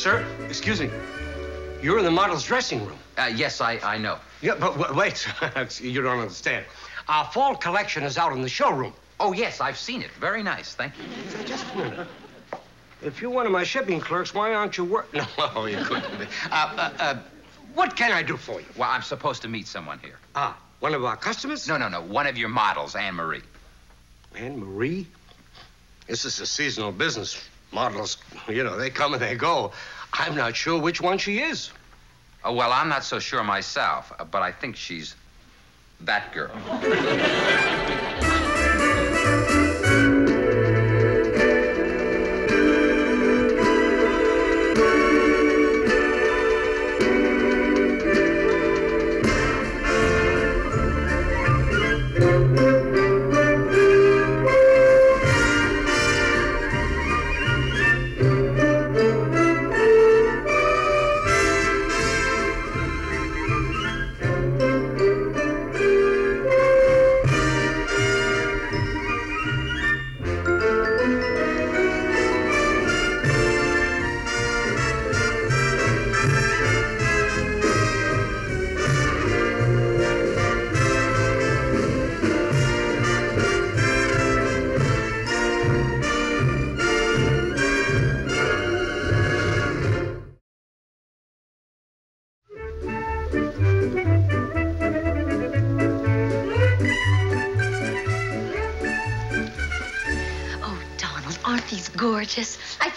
Sir, excuse me. You're in the model's dressing room. Uh, yes, I, I know. Yeah, but wait. you don't understand. Our fall collection is out in the showroom. Oh, yes, I've seen it. Very nice. Thank you. Just a minute. If you're one of my shipping clerks, why aren't you work? No, oh, you couldn't be. Uh, uh, uh, what can I do for you? Well, I'm supposed to meet someone here. Ah, one of our customers? No, no, no. One of your models, Ann Marie. Ann Marie? This is a seasonal business. Models, you know, they come and they go. I'm not sure which one she is. Oh, well, I'm not so sure myself, uh, but I think she's that girl.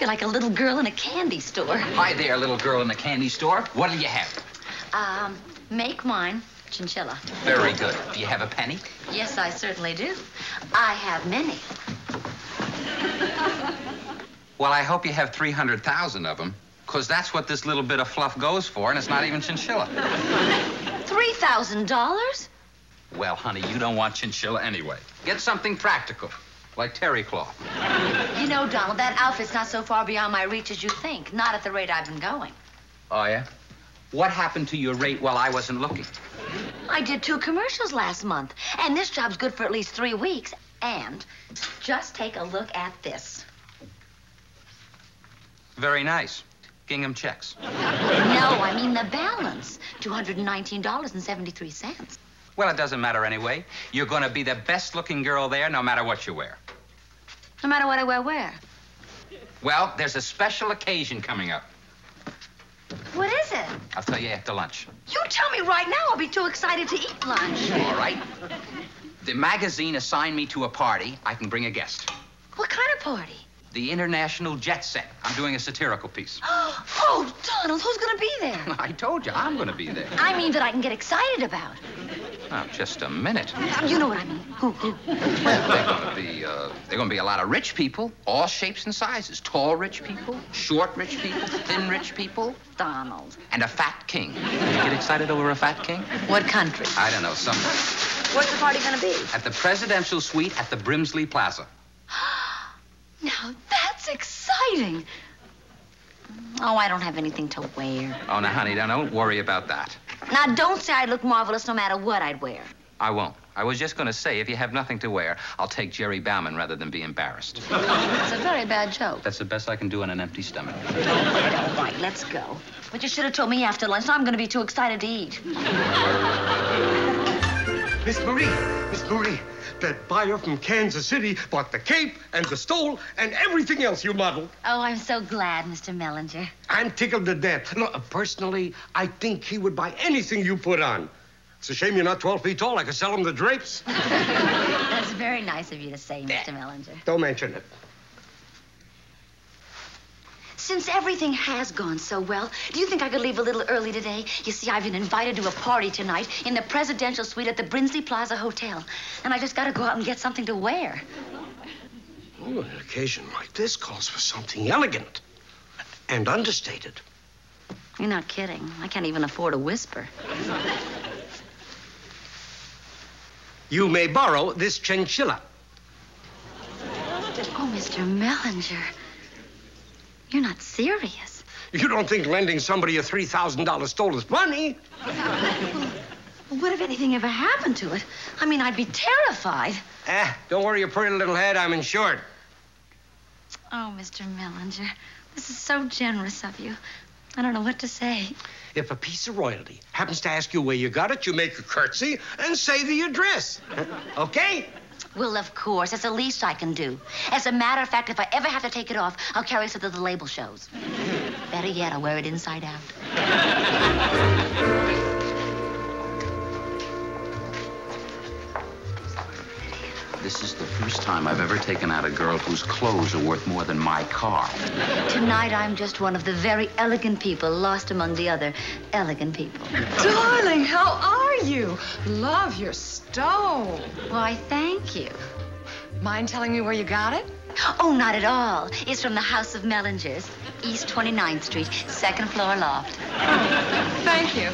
feel like a little girl in a candy store. Hi there, little girl in the candy store. What'll you have? Um, make mine chinchilla. Very good. Do you have a penny? Yes, I certainly do. I have many. Well, I hope you have 300,000 of them, because that's what this little bit of fluff goes for, and it's not even chinchilla. Three thousand dollars? Well, honey, you don't want chinchilla anyway. Get something practical, like terry cloth. You know, Donald, that outfit's not so far beyond my reach as you think. Not at the rate I've been going. Oh, yeah? What happened to your rate while I wasn't looking? I did two commercials last month, and this job's good for at least three weeks. And just take a look at this. Very nice. Gingham checks. No, I mean the balance. $219.73. Well, it doesn't matter anyway. You're going to be the best looking girl there no matter what you wear. No matter what I wear, where? Well, there's a special occasion coming up. What is it? I'll tell you after lunch. You tell me right now. I'll be too excited to eat lunch. All right? The magazine assigned me to a party. I can bring a guest. What kind of party? The International Jet Set. I'm doing a satirical piece. Oh, Donald, who's going to be there? I told you, I'm going to be there. I mean that I can get excited about. Now, just a minute. You know what I mean. Who, who? Well, They're going to be, uh, they're going to be a lot of rich people, all shapes and sizes. Tall rich people, short rich people, thin rich people, Donald. and a fat king. Did You get excited over a fat king? What country? I don't know, somewhere. What's the party going to be? At the presidential suite at the Brimsley Plaza. Now, that's exciting. Oh, I don't have anything to wear. Oh, now, honey, now don't worry about that. Now, don't say I'd look marvelous no matter what I'd wear. I won't. I was just going to say, if you have nothing to wear, I'll take Jerry Bauman rather than be embarrassed. It's a very bad joke. That's the best I can do on an empty stomach. All right, let's go. But you should have told me after lunch. I'm going to be too excited to eat. Miss Marie, Miss Marie, that buyer from Kansas City bought the cape and the stole and everything else you modeled. Oh, I'm so glad, Mr. Mellinger. I'm tickled to death. Uh, personally, I think he would buy anything you put on. It's a shame you're not 12 feet tall. I could sell him the drapes. That's very nice of you to say, Mr. Mellinger. Don't mention it. Since everything has gone so well, do you think I could leave a little early today? You see, I've been invited to a party tonight in the presidential suite at the Brinsley Plaza Hotel. And I just got to go out and get something to wear. Oh, an occasion like this calls for something elegant and understated. You're not kidding. I can't even afford a whisper. You may borrow this chinchilla. Oh, Mr. Mellinger. You're not serious. You don't think lending somebody a $3,000 stole his money? funny? What if anything ever happened to it? I mean, I'd be terrified. Eh, don't worry your pretty little head. I'm insured. Oh, Mr. Mellinger, This is so generous of you. I don't know what to say. If a piece of royalty happens to ask you where you got it, you make a curtsy and say the address. Okay? Well, of course. That's the least I can do. As a matter of fact, if I ever have to take it off, I'll carry it so that the label shows. Better yet, I'll wear it inside out. This is the first time I've ever taken out a girl whose clothes are worth more than my car. Tonight, I'm just one of the very elegant people lost among the other elegant people. Darling, how are you? Love your stove. Why, thank you. Mind telling me where you got it? Oh, not at all. It's from the House of Mellingers, East 29th Street, second floor loft. Thank you.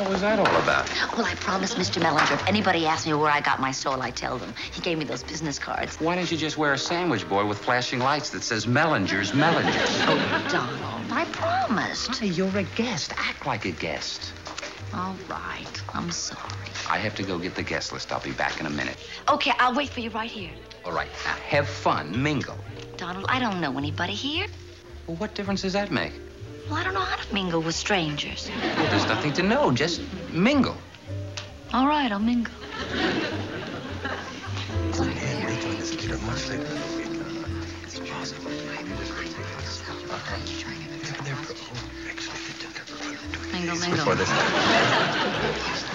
What was that all about? Well, I promised Mr. Mellinger if anybody asks me where I got my soul, I tell them. He gave me those business cards. Why don't you just wear a sandwich boy with flashing lights that says Mellinger's Mellingers? Oh, Donald, I promised. Hey, you're a guest. Act like a guest. All right, I'm sorry. I have to go get the guest list. I'll be back in a minute. Okay, I'll wait for you right here. All right, now have fun, mingle. Donald, I don't know anybody here. Well, what difference does that make? Well, I don't know how to mingle with strangers. Well, there's nothing to know. Just mingle. All right, I'll mingle. Mingle, mingle.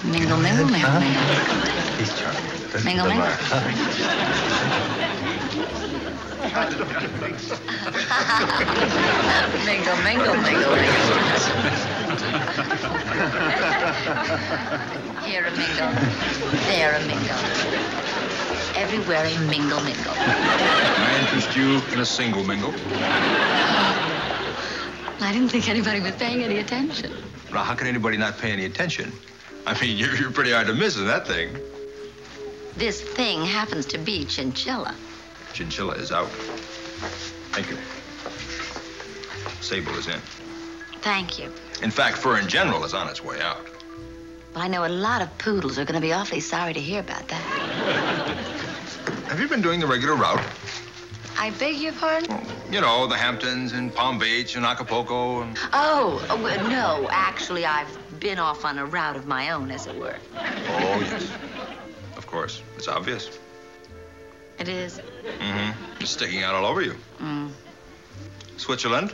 Mingle, mingle, mingle, mingle. Mingle, mingle. mingle, mingle, mingle, mingle. Here a mingle, there a mingle. Everywhere a mingle, mingle. Can I interest you in a single mingle? I didn't think anybody was paying any attention. Now, how can anybody not pay any attention? I mean, you're, you're pretty hard to miss in that thing. This thing happens to be chinchilla. Chinchilla is out. Thank you. Sable is in. Thank you. In fact, fur in general is on its way out. But I know a lot of poodles are going to be awfully sorry to hear about that. Have you been doing the regular route? I beg your pardon? You know, the Hamptons and Palm Beach and Acapulco and... Oh, well, no. Actually, I've been off on a route of my own, as it were. Oh, yes. Of course. It's obvious. It is. Mm-hmm. It's sticking out all over you. Mm. Switzerland?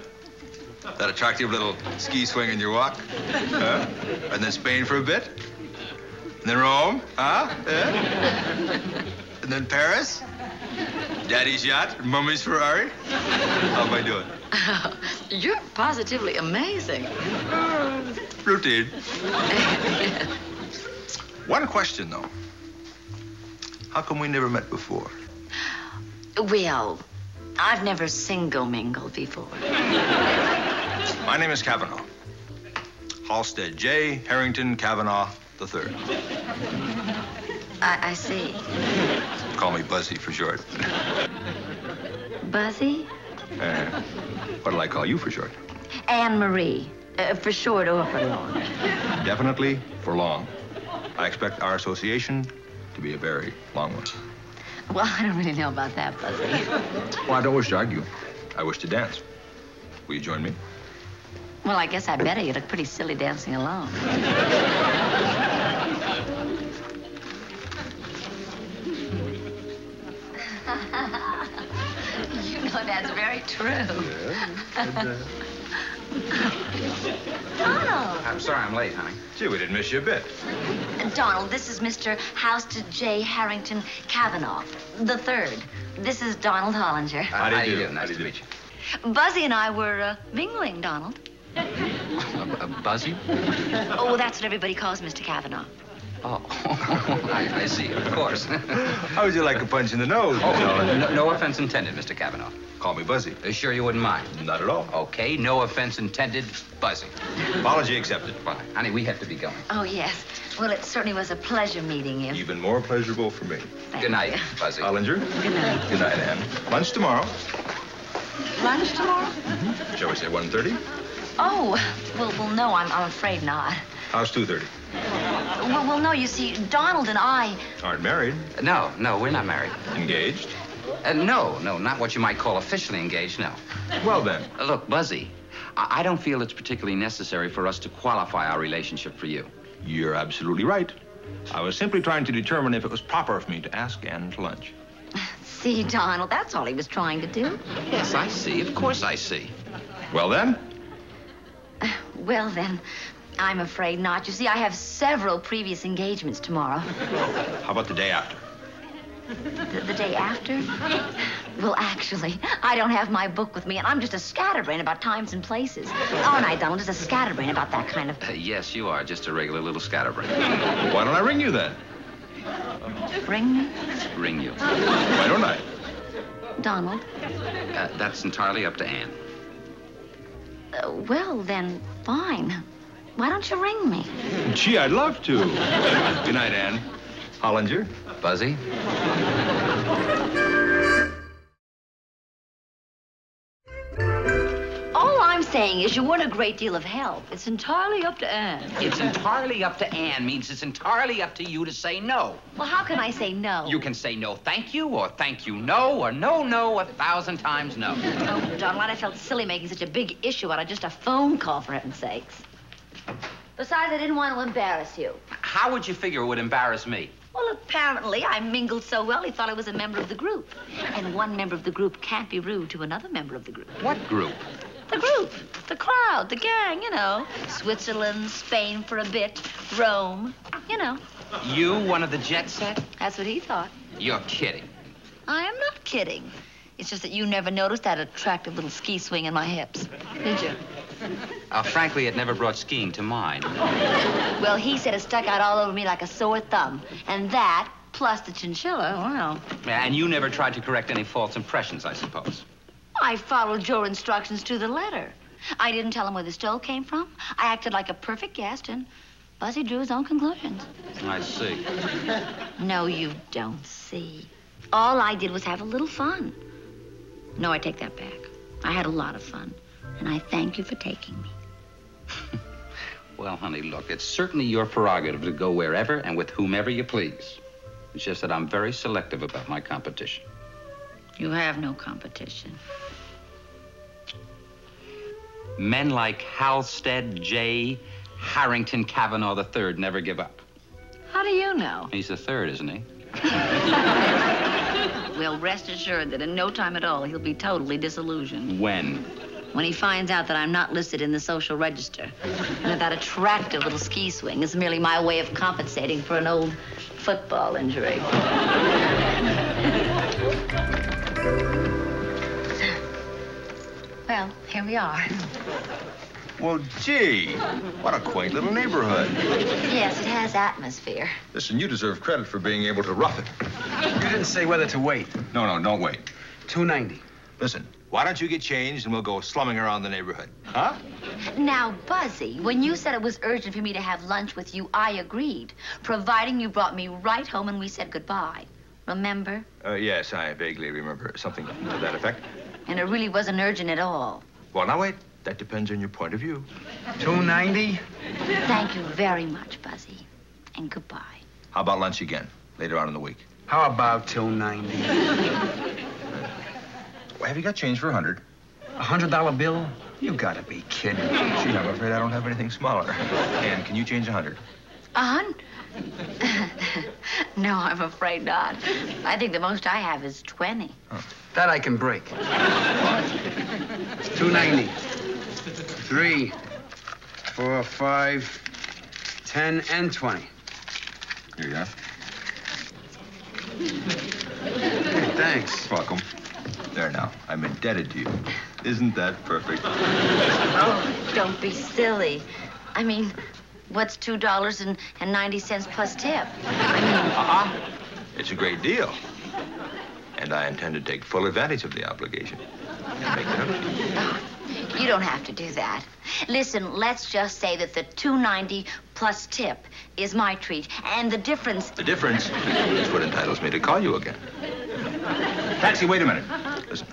That attractive little ski swing in your walk? Huh? And then Spain for a bit? And then Rome? Huh? Yeah? And then Paris? Daddy's yacht? Mummy's Ferrari? How am I doing? You're positively amazing. Routine. One question, though. How come we never met before? Well, I've never single mingled before. My name is Kavanaugh. Halstead J. Harrington Kavanaugh III. I, I see. Call me Buzzy for short. Buzzy? Uh, what'll I call you for short? Ann Marie. Uh, for short or for long. Definitely for long. I expect our association to be a very long one. Well, I don't really know about that, Buzzy. Well, I don't wish to argue. I wish to dance. Will you join me? Well, I guess I better. You look pretty silly dancing alone. That's very true. Donald. I'm sorry I'm late, honey. Gee, we didn't miss you a bit. Donald, this is Mr. Halstead J. Harrington Kavanaugh, the third. This is Donald Hollinger. How do you How do? do? Nice do to you meet you. Buzzy and I were uh, mingling, Donald. A, a buzzy? Oh, that's what everybody calls Mr. Kavanaugh. Oh, I, I see. Of course. How would you like a punch in the nose? Oh, Mr. No, no offense intended, Mr. Kavanaugh. Call me Buzzy. Uh, Sure you wouldn't mind? Not at all. Okay, no offense intended, Buzzy. Apology accepted. Fine. Honey, we have to be going. Oh, yes. Well, it certainly was a pleasure meeting you. Even more pleasurable for me. Thank Good night, you. Buzzy. Hollinger? Good night. Good night, Ann. Lunch tomorrow. Lunch tomorrow? Shall we say 1.30? Oh, well, well, no, I'm, I'm afraid not. How's 2.30? Well, well, no, you see, Donald and I, Aren't married. No, no, we're not married. Engaged. Uh, no, no, not what you might call officially engaged, no. Well, then. Uh, look, Buzzy, I-, I don't feel it's particularly necessary for us to qualify our relationship for you. You're absolutely right. I was simply trying to determine if it was proper for me to ask Ann to lunch. See, Donald, that's all he was trying to do. Yes, I see. Of course I see. Well, then, Well, then, I'm afraid not. You see, I have several previous engagements tomorrow. how about the day after? The, the day after? Well, actually, I don't have my book with me, and I'm just a scatterbrain about times and places. Aren't I, Donald? Just a scatterbrain about that kind of. Uh, yes, you are just a regular little scatterbrain. Why don't I ring you then? Ring me? Ring you. Why don't I? Donald? Uh, that's entirely up to Ann. Uh, well, then, fine. Why don't you ring me? Gee, I'd love to. Good night, Ann. Hollinger. Buzzy? All I'm saying is you weren't a great deal of help. It's entirely up to Ann. It's entirely up to Ann means it's entirely up to you to say no. Well, how can I say no? You can say no thank you, or thank you no, or no no a thousand times no. Oh, Donald, I felt silly making such a big issue out of just a phone call, for heaven's sakes. Besides, I didn't want to embarrass you. How would you figure it would embarrass me? Well, apparently, I mingled so well, he thought I was a member of the group. And one member of the group can't be rude to another member of the group. What group? The group, the crowd, the gang, you know. Switzerland, Spain for a bit, Rome, you know. You, one of the jet set? That's what he thought. You're kidding. I am not kidding. It's just that you never noticed that attractive little ski swing in my hips, did you? Uh, frankly, it never brought skiing to mind. Well, he said it stuck out all over me like a sore thumb. And that, plus the chinchilla, well, And you never tried to correct any false impressions, I suppose. I followed your instructions to the letter. I didn't tell him where the stole came from. I acted like a perfect guest, and Buzzy drew his own conclusions. I see. No, you don't see. All I did was have a little fun. No, I take that back. I had a lot of fun, and I thank you for taking me. Well, honey, look, it's certainly your prerogative to go wherever and with whomever you please. It's just that I'm very selective about my competition. You have no competition. Men like Halstead, Jay, Harrington Kavanaugh III never give up. How do you know? He's the third, isn't he? Well, rest assured that in no time at all he'll be totally disillusioned When? When he finds out that I'm not listed in the social register and that that attractive little ski swing is merely my way of compensating for an old football injury. well, here we are. Well, gee, what a quaint little neighborhood. Yes, it has atmosphere. Listen, you deserve credit for being able to rough it. You didn't say whether to wait. No, no, don't wait. 290. Listen, why don't you get changed and we'll go slumming around the neighborhood? Huh? Now, Buzzy, when you said it was urgent for me to have lunch with you, I agreed, providing you brought me right home and we said goodbye. Remember? Uh, yes, I vaguely remember something to that effect. And it really wasn't urgent at all. Well, now wait. That depends on your point of view. 290? Thank you very much, Buzzy. And goodbye. How about lunch again later on in the week? How about 290? Well, have you got change for a hundred? A hundred dollar bill? You gotta be kidding. Gee, I'm afraid I don't have anything smaller. Ann, can you change a hundred? A hun? no, I'm afraid not. I think the most I have is 20. That I can break. 290. Three, four, five, ten, and 20. Here you go. Hey, thanks. Welcome. There now. I'm indebted to you. Isn't that perfect? Oh, don't be silly. I mean, what's $2.90 plus tip? Uh-uh. It's a great deal. And I intend to take full advantage of the obligation. Make it up to you. Oh, you don't have to do that. Listen, let's just say that the 290 plus tip is my treat, and the difference. The difference is what entitles me to call you again. Taxi, wait a minute.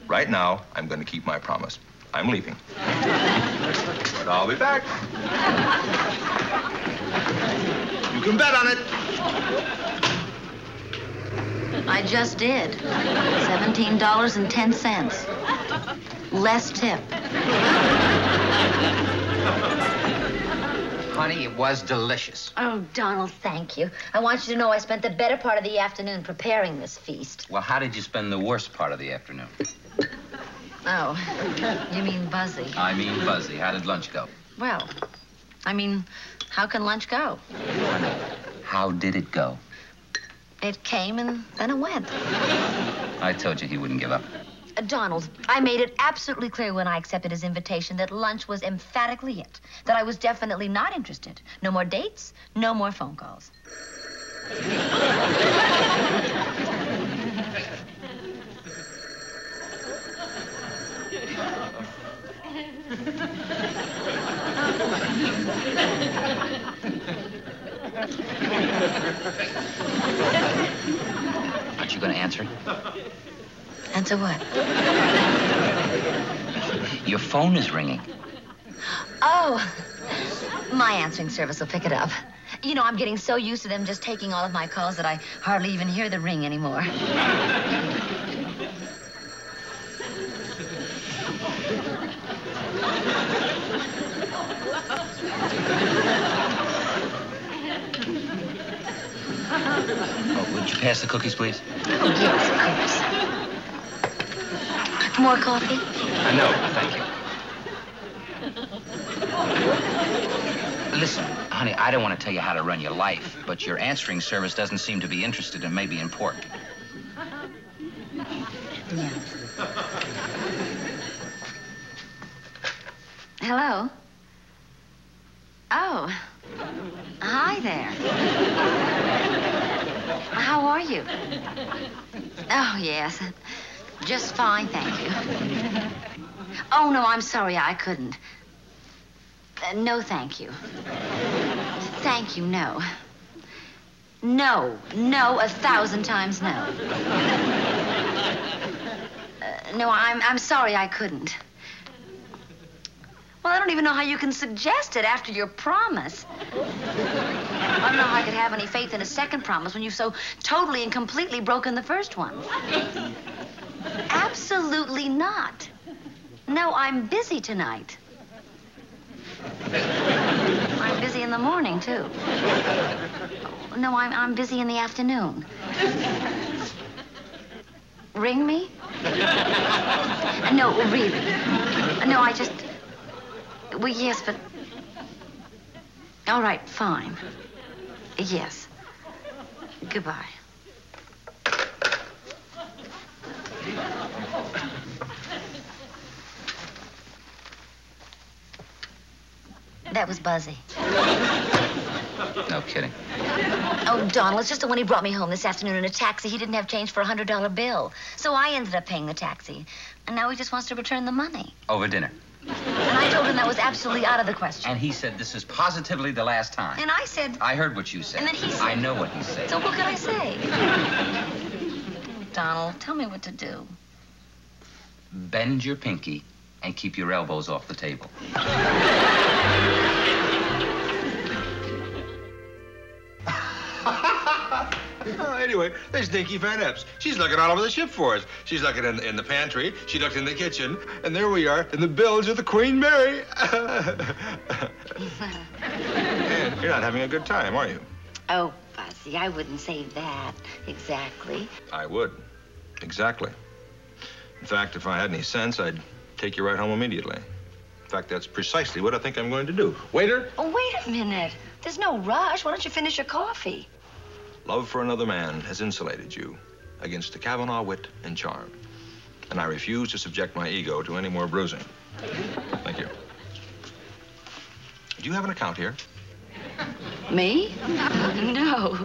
Right now, I'm going to keep my promise. I'm leaving. But I'll be back. You can bet on it. I just did. $17.10. Less tip. Honey, it was delicious. Oh, Donald, thank you. I want you to know I spent the better part of the afternoon preparing this feast. Well, how did you spend the worst part of the afternoon? Oh, you mean Buzzy? I mean, Buzzy. How did lunch go? Well, I mean, how can lunch go? Honey, how did it go? It came and then it went. I told you he wouldn't give up. Uh, Donald, I made it absolutely clear when I accepted his invitation that lunch was emphatically it. That I was definitely not interested. No more dates, no more phone calls. Aren't you going to answer? Answer what? Your phone is ringing. Oh, my answering service will pick it up. You know, I'm getting so used to them just taking all of my calls that I hardly even hear the ring anymore. Oh, would you pass the cookies, please? Oh, yes, of course. More coffee? Uh, no, thank you. Listen, honey, I don't want to tell you how to run your life, but your answering service doesn't seem to be interested in maybe important. Yeah. Hello? Oh. Hi there. How are you? Oh, yes. Just fine, thank you. Oh, no, I'm sorry, I couldn't. Uh, no, thank you. Thank you, no. No, no, a thousand times no. Uh, no, I'm, I'm sorry I couldn't. Well, I don't even know how you can suggest it after your promise. I don't know how I could have any faith in a second promise when you've so totally and completely broken the first one. Absolutely not. No, I'm busy tonight. I'm busy in the morning, too. No, I'm, I'm busy in the afternoon. Ring me? No, really. No, I just. Well, yes, but. All right, fine. Yes. Goodbye. That was Buzzy. No kidding. Oh, Donald, it's just that when he brought me home this afternoon in a taxi, he didn't have change for a $100 bill. So I ended up paying the taxi. And now he just wants to return the money. Over dinner. And I told him that was absolutely out of the question. And he said this is positively the last time. And I said, I heard what you said. And then he said- I know what he said. so what could I say? Donald, tell me what to do. Bend your pinky and keep your elbows off the table. Oh, anyway, there's Dinky Van Epps. She's looking all over the ship for us. She's looking in, in the pantry. She looked in the kitchen. And there we are in the bilge of the Queen Mary. and you're not having a good time, are you? Oh, Buzzy, I wouldn't say that exactly. I would. Exactly. In fact, if I had any sense, I'd take you right home immediately. In fact, that's precisely what I think I'm going to do. Waiter, Oh, wait a minute. There's no rush. Why don't you finish your coffee? love for another man has insulated you against the Kavanaugh wit and charm. And I refuse to subject my ego to any more bruising. Thank you. Do you have an account here? Me? No.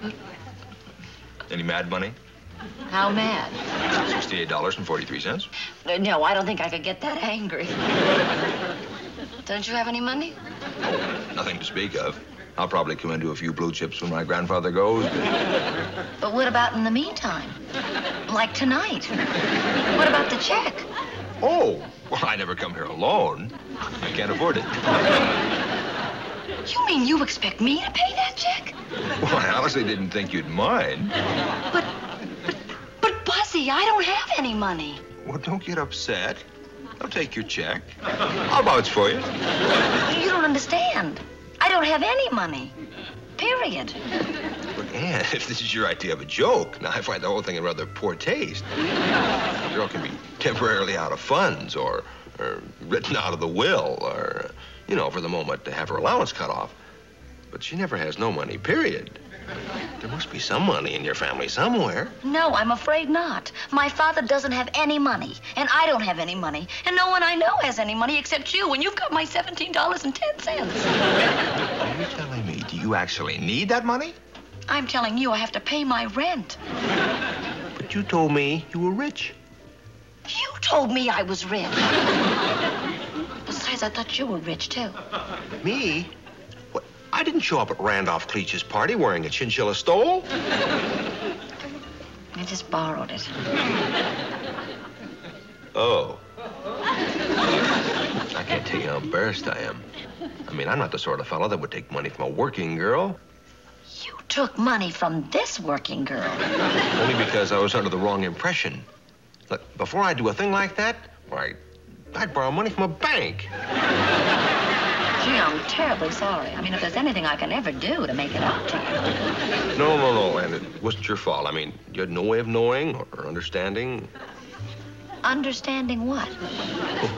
Any mad money? How mad? $68.43. No, I don't think I could get that angry. Don't you have any money? Nothing to speak of. I'll probably come into a few blue chips when my grandfather goes. But what about in the meantime? Like tonight? What about the check? Oh, well, I never come here alone. I can't afford it. You mean you expect me to pay that check? Well, I honestly didn't think you'd mind. But, but, but Buzzy, I don't have any money. Well, don't get upset. I'll take your check. I'll vouch for you. You don't understand. I don't have any money. Period. Look, Ann, if this is your idea of a joke, now I find the whole thing in rather poor taste. A girl can be temporarily out of funds or, or written out of the will or, you know, for the moment to have her allowance cut off. But she never has no money, period. There must be some money in your family somewhere. No, I'm afraid not. My father doesn't have any money, and I don't have any money, and no one I know has any money except you, and you've got my $17.10. Are you telling me, do you actually need that money? I'm telling you, I have to pay my rent. But you told me you were rich. You told me I was rich. Besides, I thought you were rich, too. Me? What? I didn't show up at Randolph Cleach's party wearing a chinchilla stole. I just borrowed it. Oh. I can't tell you how embarrassed I am. I mean, I'm not the sort of fellow that would take money from a working girl. You took money from this working girl. Only because I was under the wrong impression. Look, before I do a thing like that, why, I'd borrow money from a bank. Gee, I'm terribly sorry. I mean, if there's anything I can ever do to make it up to you. No, no, no, and it wasn't your fault. I mean, you had no way of knowing or understanding. Understanding what? Oh,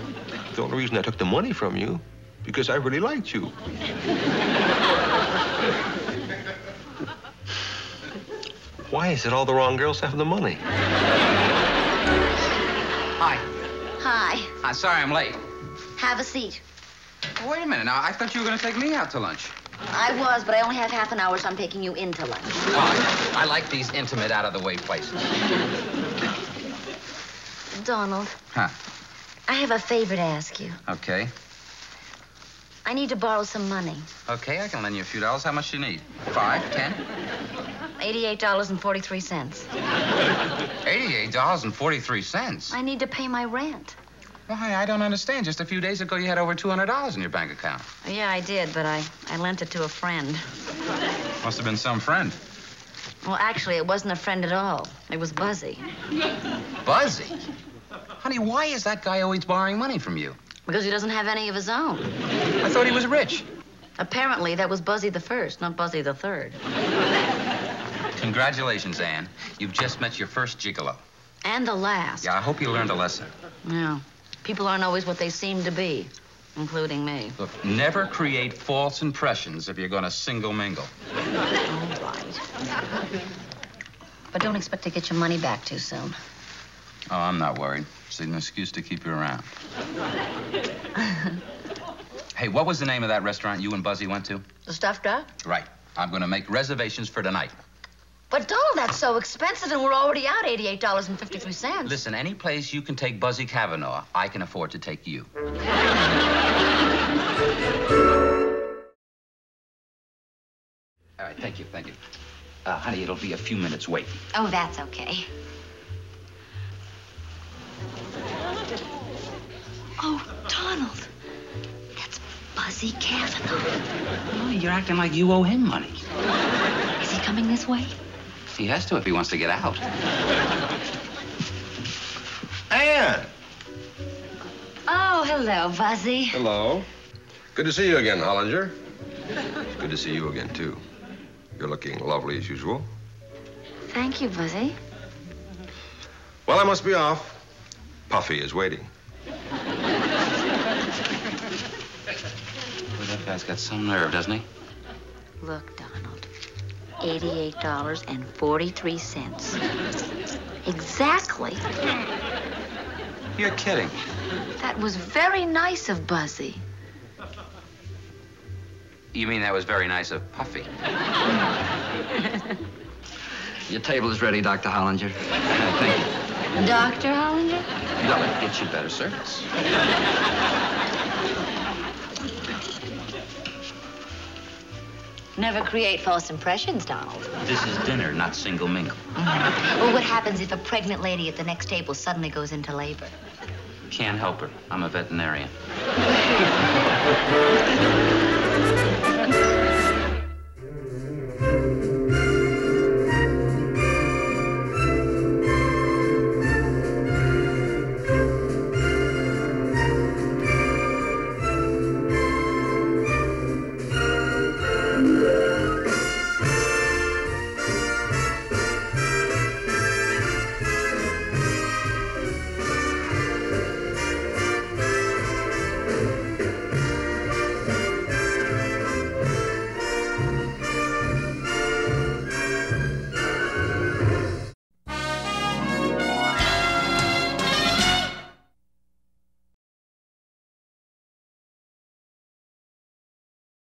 the only reason I took the money from you, because I really liked you. Why is it all the wrong girls have the money? Hi. Hi. I'm sorry I'm late. Have a seat. Wait a minute. Now, I thought you were going to take me out to lunch. I was, but I only have half an hour, so I'm taking you into lunch. Oh, I like these intimate, out-of-the-way places. Donald, Huh. I have a favor to ask you. Okay. I need to borrow some money. Okay, I can lend you a few dollars. How much do you need? Five? Ten? $88.43. Eighty-eight dollars and forty-three cents. I need to pay my rent. Why, I don't understand. Just a few days ago, you had over two hundred dollars in your bank account. Yeah, I did, but I, I lent it to a friend. Must have been some friend. Well, actually, it wasn't a friend at all. It was Buzzy. Buzzy. Honey, why is that guy always borrowing money from you? Because he doesn't have any of his own. I thought he was rich. Apparently, that was Buzzy the first, not Buzzy the third. Congratulations, Ann. You've just met your first gigolo. And the last. Yeah, I hope you learned a lesson. Yeah. People aren't always what they seem to be, including me. Look, never create false impressions if you're going to single mingle. All right. But don't expect to get your money back too soon. Oh, I'm not worried. It's an excuse to keep you around. hey, what was the name of that restaurant you and Buzzy went to? The stuffed duck? Right. I'm going to make reservations for tonight. But Donald, that's so expensive, and we're already out $88.53. Listen, any place you can take Buzzy Kavanaugh, I can afford to take you. All right, thank you, thank you. Uh, honey, it'll be a few minutes wait. Oh, that's okay. Oh, Donald. That's Buzzy Kavanaugh. Oh, you're acting like you owe him money. Is he coming this way? He has to if he wants to get out. Ann! Oh, hello, Buzzy. Hello. Good to see you again, Hollinger. It's good to see you again, too. You're looking lovely as usual. Thank you, Buzzy. Well, I must be off. Puffy is waiting. Boy, that guy's got some nerve, doesn't he? Look, Donald. $88.43. Exactly. You're kidding. That was very nice of Buzzy. You mean that was very nice of Puffy? Your table is ready, Dr. Hollinger. thank you. Dr. Hollinger? Well, it gets you better service. Never create false impressions, Donald. This is dinner, not single mingle. Mm-hmm. Well, what happens if a pregnant lady at the next table suddenly goes into labor? Can't help her. I'm a veterinarian.